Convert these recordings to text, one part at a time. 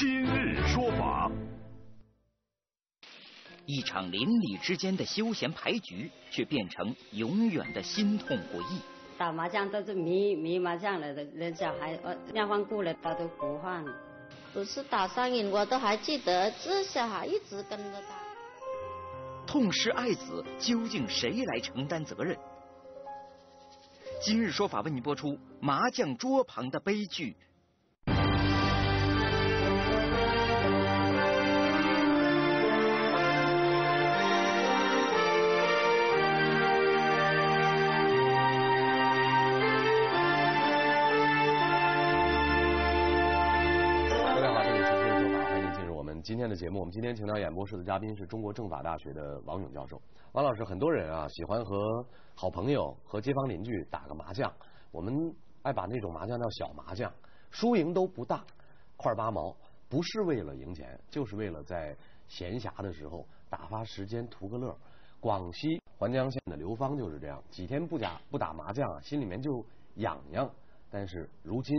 今日说法。一场邻里之间的休闲牌局，却变成永远的心痛回忆。打麻将都是迷迷麻将来的，人小孩呃要换过了，他都不换。不是打上瘾，我都还记得，这小孩一直跟着他。痛失爱子，究竟谁来承担责任？今日说法为您播出麻将桌旁的悲剧。今天的节目，我们今天请到演播室的嘉宾是中国政法大学的王勇教授。王老师，很多人啊喜欢和好朋友和街坊邻居打个麻将，我们爱把那种麻将叫小麻将，输赢都不大，块八毛，不是为了赢钱，就是为了在闲暇的时候打发时间图个乐。广西环江县的刘芳就是这样，几天不打不打麻将啊，心里面就痒痒。但是如今，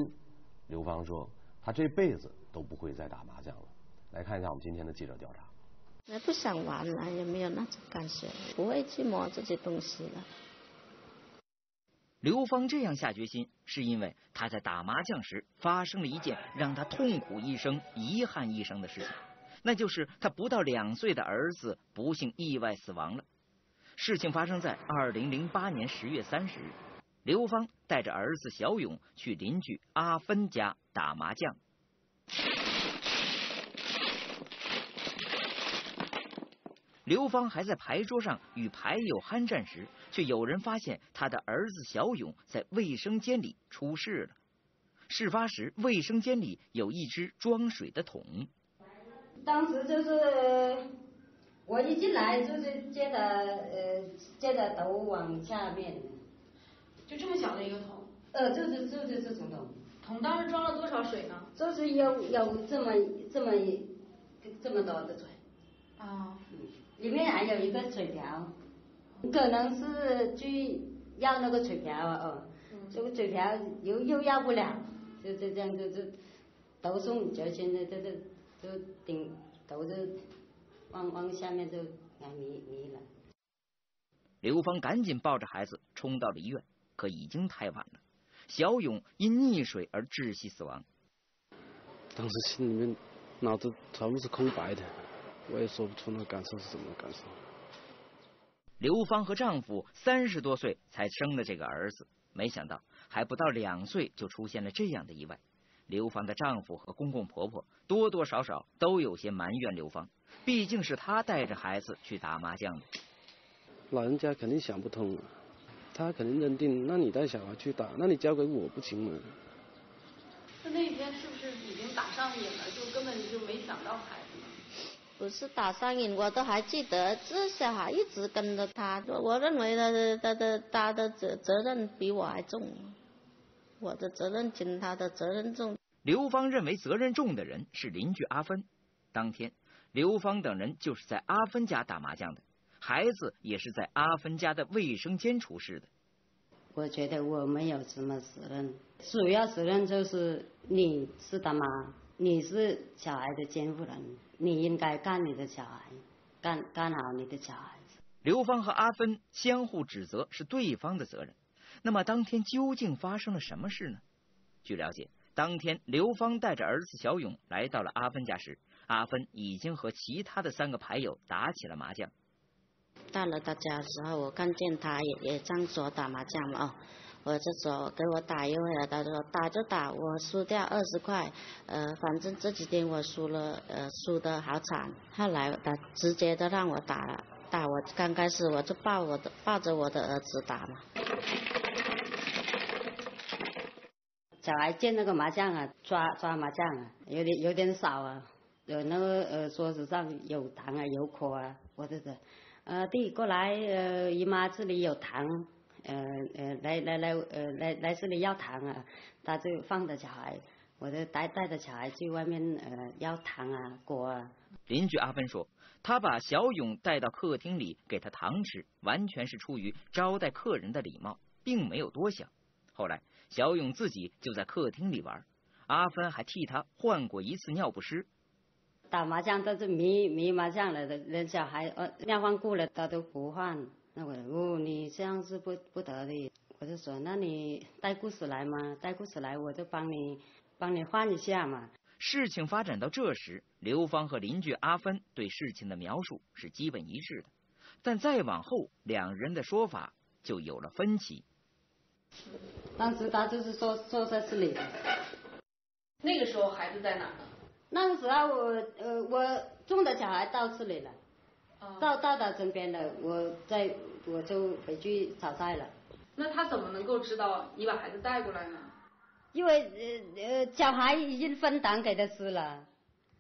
刘芳说，他这辈子都不会再打麻将了。来看一下我们今天的记者调查。也不想玩了，也没有那种感觉，不会去摸这些东西了。刘芳这样下决心，是因为她在打麻将时发生了一件让她痛苦一生、遗憾一生的事情，那就是她不到两岁的儿子不幸意外死亡了。事情发生在二零零八年十月三十日，刘芳带着儿子小勇去邻居阿芬家打麻将。刘芳还在牌桌上与牌友酣战时，却有人发现他的儿子小勇在卫生间里出事了。事发时，卫生间里有一只装水的桶。当时就是我一进来就是接着呃接着头往下面，就这么小的一个桶。呃，就是就是这种桶。桶当时装了多少水呢？就是有有这么这么这么多的水。啊。里面还有一个水瓢，可能是去要那个水瓢啊，哦，这个水瓢又又要不了，就就这样就就头送脚现在这这就顶头就往往下面就挨迷迷了。刘芳赶紧抱着孩子冲到了医院，可已经太晚了。小勇因溺水而窒息死亡。当时心里面脑子全部是空白的。我也说不出那感受是什么感受。刘芳和丈夫三十多岁才生了这个儿子，没想到还不到两岁就出现了这样的意外。刘芳的丈夫和公公婆婆多多少少都有些埋怨刘芳，毕竟是她带着孩子去打麻将的。老人家肯定想不通，他肯定认定，那你带小孩去打，那你交给我不行吗？那那天是不是已经打上瘾了，就根本就没想到孩子？不是打上瘾，我都还记得，这小孩一直跟着他。我认为他的他的他的责责任比我还重，我的责任轻，他的责任重。刘芳认为责任重的人是邻居阿芬。当天，刘芳等人就是在阿芬家打麻将的，孩子也是在阿芬家的卫生间出事的。我觉得我没有什么责任，主要责任就是你是他妈。你是小孩的监护人，你应该干你的小孩，干干好你的小孩子。刘芳和阿芬相互指责是对方的责任，那么当天究竟发生了什么事呢？据了解，当天刘芳带着儿子小勇来到了阿芬家时，阿芬已经和其他的三个牌友打起了麻将。到了他家时候，我看见他也也张桌打麻将了哦。我就说给我打一会儿，他说打就打，我输掉二十块，呃，反正这几天我输了，呃，输的好惨。后来他直接的让我打了，打我刚开始我就抱我的抱着我的儿子打嘛。小孩见那个麻将啊，抓抓麻将啊，有点有点少啊，有那个呃桌子上有糖啊有可啊，我这个呃弟过来呃姨妈这里有糖。呃呃，来来来，呃来来这里要糖啊，他就放着小孩，我就带带着小孩去外面呃要糖啊果啊。邻居阿芬说，他把小勇带到客厅里给他糖吃，完全是出于招待客人的礼貌，并没有多想。后来小勇自己就在客厅里玩，阿芬还替他换过一次尿不湿。打麻将都是迷迷麻将了的，人小孩呃尿换过了他都不换。那我哦，你这样子不不得的。我就说，那你带故事来嘛，带故事来我就帮你帮你换一下嘛。事情发展到这时，刘芳和邻居阿芬对事情的描述是基本一致的，但再往后，两人的说法就有了分歧。当时他就是说坐在这里。那个时候孩子在哪呢？那个时候我呃我中的小孩到这里了，到到他身边了，我在我就回去炒菜了。那他怎么能够知道你把孩子带过来呢？因为呃呃小孩已经分担给他吃了，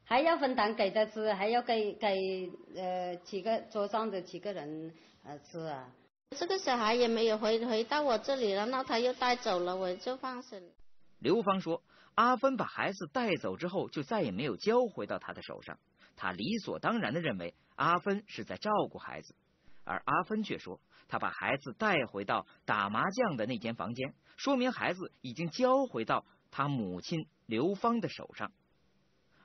还要分担给他吃，还要给给呃几个桌上的几个人呃吃啊。这个小孩也没有回回到我这里，了，那他又带走了，我就放心。刘芳说。阿芬把孩子带走之后，就再也没有交回到他的手上。他理所当然的认为阿芬是在照顾孩子，而阿芬却说，他把孩子带回到打麻将的那间房间，说明孩子已经交回到他母亲刘芳的手上。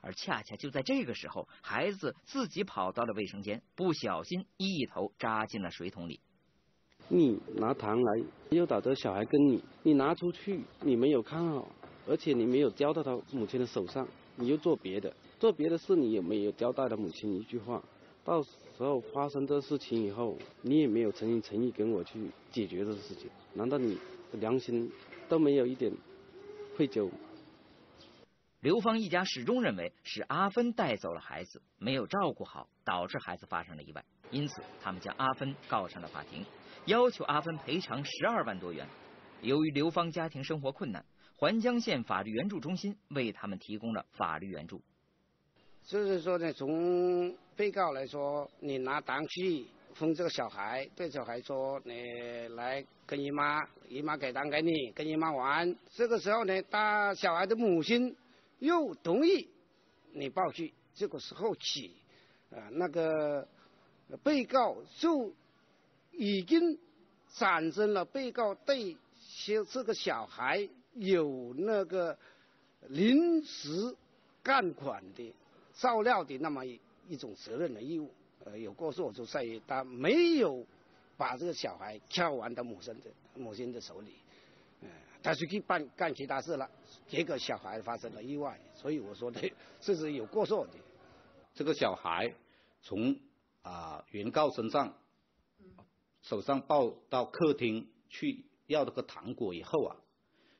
而恰恰就在这个时候，孩子自己跑到了卫生间，不小心一头扎进了水桶里。你拿糖来诱导着小孩跟你，你拿出去，你没有看好。而且你没有交到他母亲的手上，你又做别的，做别的事，你也没有交代他母亲一句话。到时候发生这事情以后，你也没有诚心诚意跟我去解决这个事情，难道你的良心都没有一点愧疚？刘芳一家始终认为是阿芬带走了孩子，没有照顾好，导致孩子发生了意外，因此他们将阿芬告上了法庭，要求阿芬赔偿十二万多元。由于刘芳家庭生活困难。环江县法律援助中心为他们提供了法律援助。就是说呢，从被告来说，你拿糖去哄这个小孩，对小孩说，你来跟姨妈，姨妈给糖给你，跟姨妈玩。这个时候呢，他小孩的母亲又同意你抱去。这个时候起，啊，那个被告就已经产生了被告对这个小孩。有那个临时干款的照料的那么一一种责任的义务，呃，有过错就在于他没有把这个小孩交完到母亲的母亲的手里，呃，他是去办干其他事了，结果小孩发生了意外，所以我说的这是有过错的。这个小孩从啊原告身上手上抱到客厅去要这个糖果以后啊。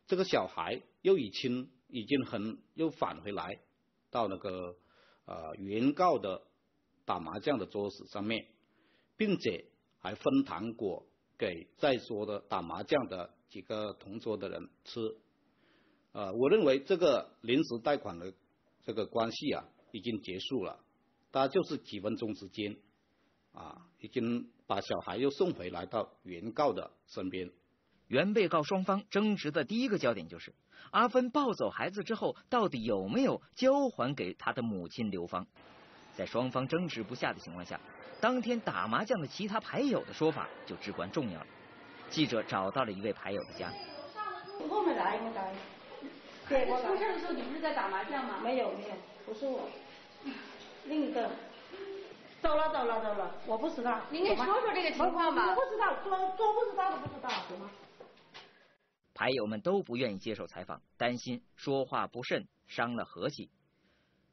这个小孩又已经已经很又返回来到那个呃原告的打麻将的桌子上面，并且还分糖果给在桌的打麻将的几个同桌的人吃。呃，我认为这个临时贷款的这个关系啊已经结束了，大概就是几分钟之间啊，已经把小孩又送回来到原告的身边。原被告双方争执的第一个焦点就是，阿芬抱走孩子之后，到底有没有交还给他的母亲刘芳？在双方争执不下的情况下，当天打麻将的其他牌友的说法就至关重要了。记者找到了一位牌友的家。我没来，没来。我出事的时候，你不是在打麻将吗？没有，没有，不是我，另一个。走了，走了，走了，我不知道。您给说说这个情况吧。我不知道，装装不知道的不知道，行吗？牌友们都不愿意接受采访，担心说话不慎伤了和气。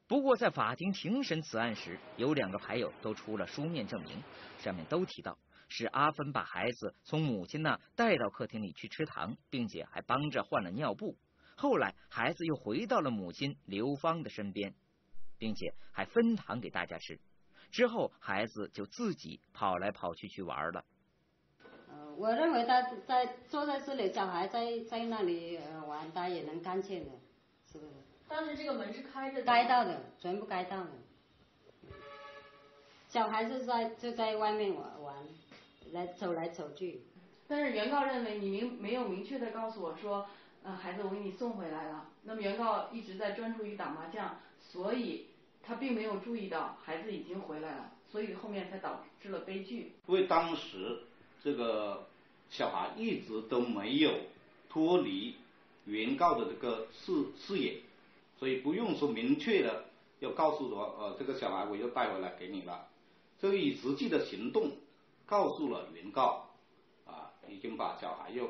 不过在法庭庭审此案时，有两个牌友都出了书面证明，上面都提到是阿芬把孩子从母亲那带到客厅里去吃糖，并且还帮着换了尿布。后来孩子又回到了母亲刘芳的身边，并且还分糖给大家吃。之后孩子就自己跑来跑去去玩了。我认为他在坐在这里，小孩在在那里玩，他也能看见的，是不是？当时这个门是开着的。该到的，全部该到的。小孩子在就在外面玩玩，来走来走去。但是原告认为你明没有明确的告诉我说，呃，孩子我给你送回来了。那么原告一直在专注于打麻将，所以他并没有注意到孩子已经回来了，所以后面才导致了悲剧。因为当时。这个小孩一直都没有脱离原告的这个视视野，所以不用说明确的要告诉我，呃，这个小孩我又带回来给你了，这个以实际的行动告诉了原告，啊，已经把小孩又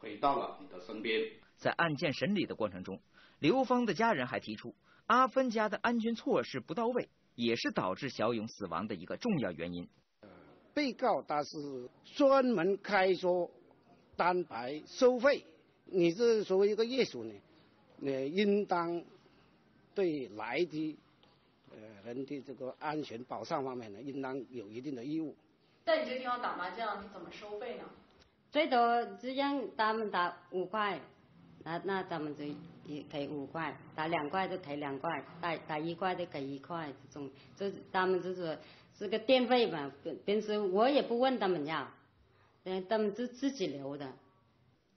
回到了你的身边。在案件审理的过程中，刘芳的家人还提出，阿芬家的安全措施不到位，也是导致小勇死亡的一个重要原因。被告他是专门开说单排收费，你这作为一个业主呢，呃，应当对来的呃人的这个安全保障方面呢，应当有一定的义务。在你这地方打麻将怎么收费呢？最多只让他们打五块，那那咱们就也给五块，打两块就给两块，打打一块就给一块，这种这他们就是是个电费嘛，平平时我也不问他们要，嗯，他们就自己留的。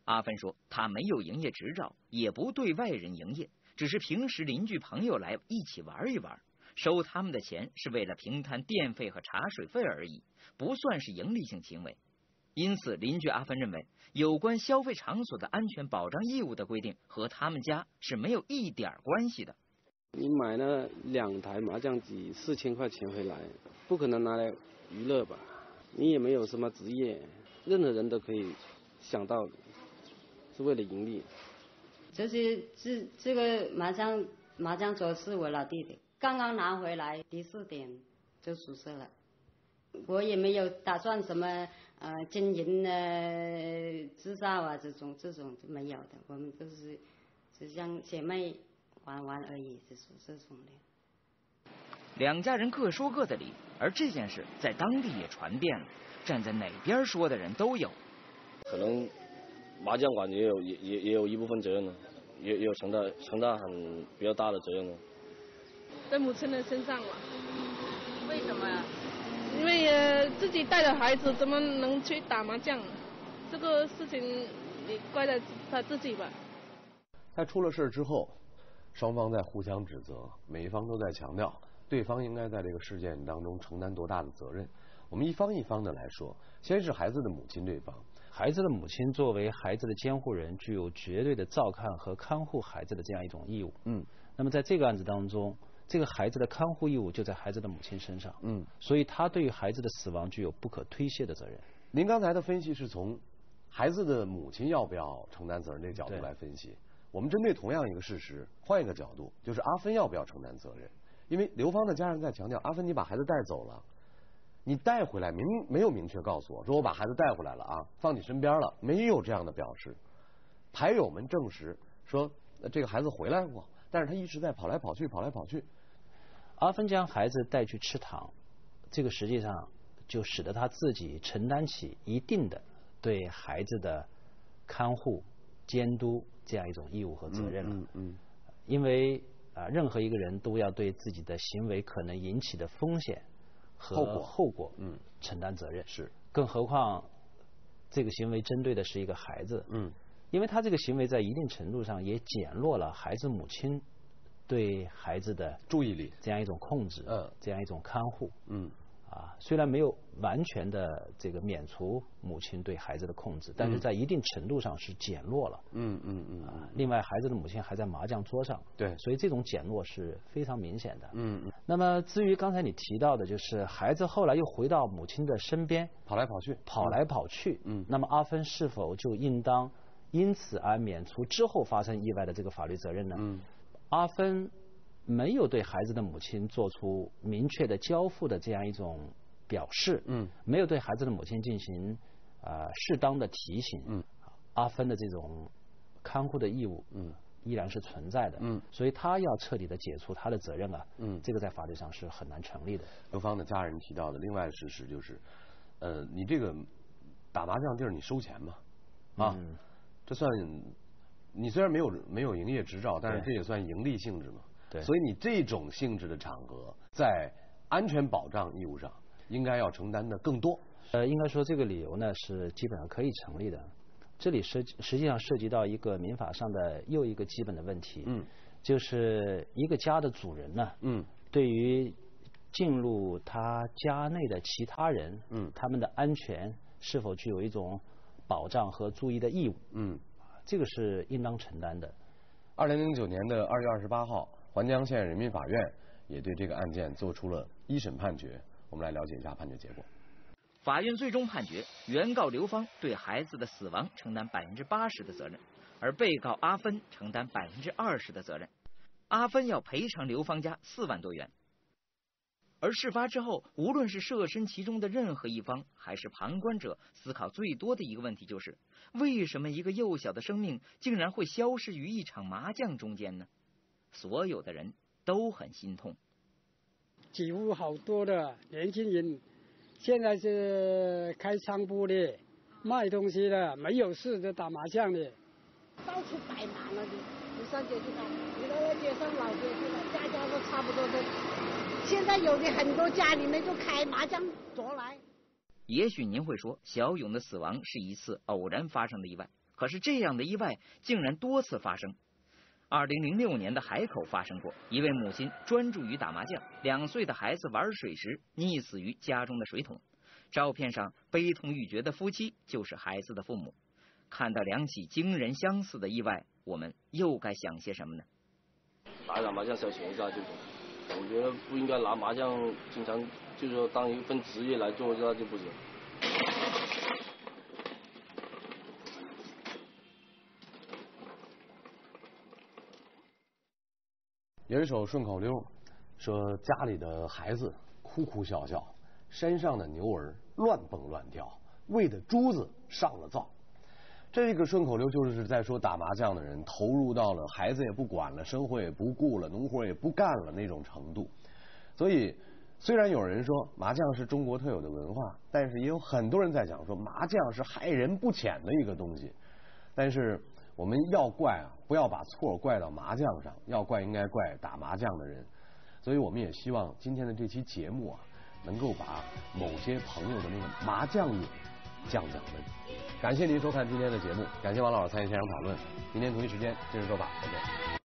阿芬说，他没有营业执照，也不对外人营业，只是平时邻居朋友来一起玩一玩，收他们的钱是为了平摊电费和茶水费而已，不算是盈利性行为。因此，邻居阿芬认为，有关消费场所的安全保障义务的规定和他们家是没有一点关系的。你买了两台麻将机，四千块钱回来，不可能拿来娱乐吧？你也没有什么职业，任何人都可以想到，是为了盈利。这些这这个麻将麻将桌是我老弟的，刚刚拿回来，第四天就出事了。我也没有打算什么呃经营呢制造啊这种这种没有的，我们都是只像姐妹玩玩而已，这是这种的。两家人各说各的理，而这件事在当地也传遍了，站在哪边说的人都有。可能麻将馆也有也也也有一部分责任呢，也也有承担承担很比较大的责任呢。在母亲的身上嘛。因为呃自己带着孩子怎么能去打麻将？这个事情你怪在他自己吧。在出了事之后，双方在互相指责，每一方都在强调对方应该在这个事件当中承担多大的责任。我们一方一方的来说，先是孩子的母亲对方，孩子的母亲作为孩子的监护人，具有绝对的照看和看护孩子的这样一种义务。嗯。那么在这个案子当中，这个孩子的看护义务就在孩子的母亲身上。嗯。所以他对于孩子的死亡具有不可推卸的责任。您刚才的分析是从孩子的母亲要不要承担责任这个角度来分析。我们针对同样一个事实，换一个角度，就是阿芬要不要承担责任？因为刘芳的家人在强调，阿芬你把孩子带走了，你带回来明没有明确告诉我说我把孩子带回来了啊，放你身边了，没有这样的表示。牌友们证实说这个孩子回来过，但是他一直在跑来跑去，跑来跑去。阿芬将孩子带去吃糖，这个实际上就使得他自己承担起一定的对孩子的看护、监督这样一种义务和责任了。嗯嗯。因为啊，任何一个人都要对自己的行为可能引起的风险和后果后果嗯承担责任。是。更何况这个行为针对的是一个孩子。嗯。因为他这个行为在一定程度上也减弱了孩子母亲对孩子的注意力，这样一种控制，嗯，这样一种看护，嗯，啊，虽然没有完全的这个免除母亲对孩子的控制，但是在一定程度上是减弱了，嗯嗯嗯，啊，另外孩子的母亲还在麻将桌上，对，所以这种减弱是非常明显的，嗯嗯。那么至于刚才你提到的，就是孩子后来又回到母亲的身边，跑来跑去，跑来跑去，嗯，那么阿芬是否就应当因此而免除之后发生意外的这个法律责任呢？嗯，阿芬没有对孩子的母亲做出明确的交付的这样一种表示，嗯，没有对孩子的母亲进行啊、呃、适当的提醒，嗯，阿芬的这种看护的义务，嗯，依然是存在的，嗯，所以他要彻底的解除他的责任啊，嗯，这个在法律上是很难成立的。刘芳的家人提到的另外事实就是，呃，你这个打麻将地儿你收钱嘛，啊，嗯、这算你虽然没有没有营业执照，但是这也算盈利性质嘛。对，所以你这种性质的场合，在安全保障义务上，应该要承担的更多。呃，应该说这个理由呢是基本上可以成立的。这里涉实际上涉及到一个民法上的又一个基本的问题，嗯，就是一个家的主人呢，嗯，对于进入他家内的其他人，嗯，他们的安全是否具有一种保障和注意的义务，嗯，这个是应当承担的。二零零九年的二月二十八号，环江县人民法院也对这个案件做出了一审判决。我们来了解一下判决结果。法院最终判决，原告刘芳对孩子的死亡承担百分之八十的责任，而被告阿芬承担百分之二十的责任。阿芬要赔偿刘芳家四万多元。而事发之后，无论是设身其中的任何一方，还是旁观者，思考最多的一个问题就是：为什么一个幼小的生命竟然会消失于一场麻将中间呢？所有的人都很心痛。几乎好多的年轻人。现在是开商铺的，卖东西的，没有事就打麻将的，到处摆满了的。你上街去看，你到街上老街去了，家家都差不多都。现在有的很多家里面就开麻将桌来。也许您会说，小勇的死亡是一次偶然发生的意外，可是这样的意外竟然多次发生。二零零六年的海口发生过一位母亲专注于打麻将，两岁的孩子玩水时溺死于家中的水桶。照片上悲痛欲绝的夫妻就是孩子的父母。看到两起惊人相似的意外，我们又该想些什么呢？打打麻将消遣一下就行，我觉得不应该拿麻将经常就是说当一份职业来做，这就不行。有一首顺口溜，说家里的孩子哭哭笑笑，山上的牛儿乱蹦乱跳，喂的珠子上了灶。这个顺口溜就是在说打麻将的人投入到了孩子也不管了，生活也不顾了，农活也不干了那种程度。所以，虽然有人说麻将是中国特有的文化，但是也有很多人在讲说麻将是害人不浅的一个东西。但是。我们要怪啊，不要把错怪到麻将上，要怪应该怪打麻将的人。所以我们也希望今天的这期节目啊，能够把某些朋友的那个麻将瘾降降温。感谢您收看今天的节目，感谢王老师参与现场讨论。明天同一时间接着说吧，再见。